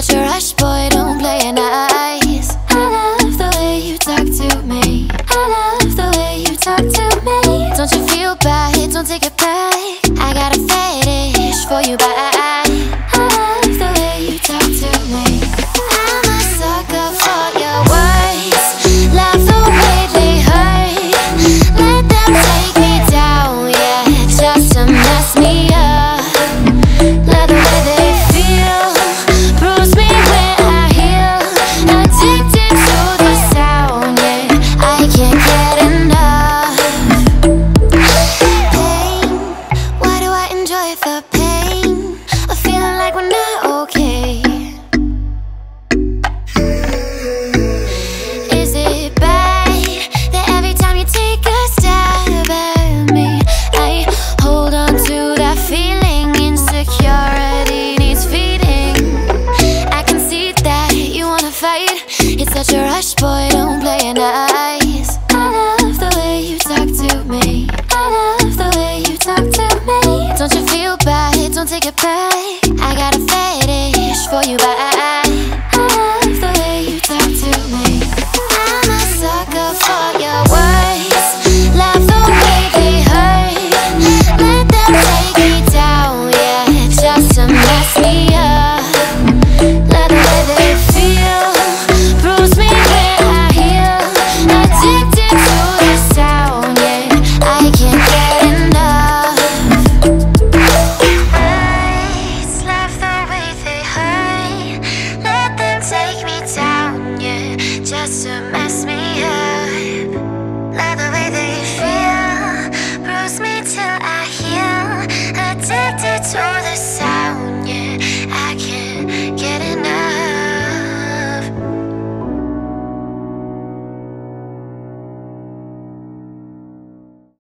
Such a rush, It's such a rush, boy, don't play nice I love the way you talk to me. I love the way you talk to me. Don't you feel bad, don't take it back. I got a fetish for you, but I to mess me up.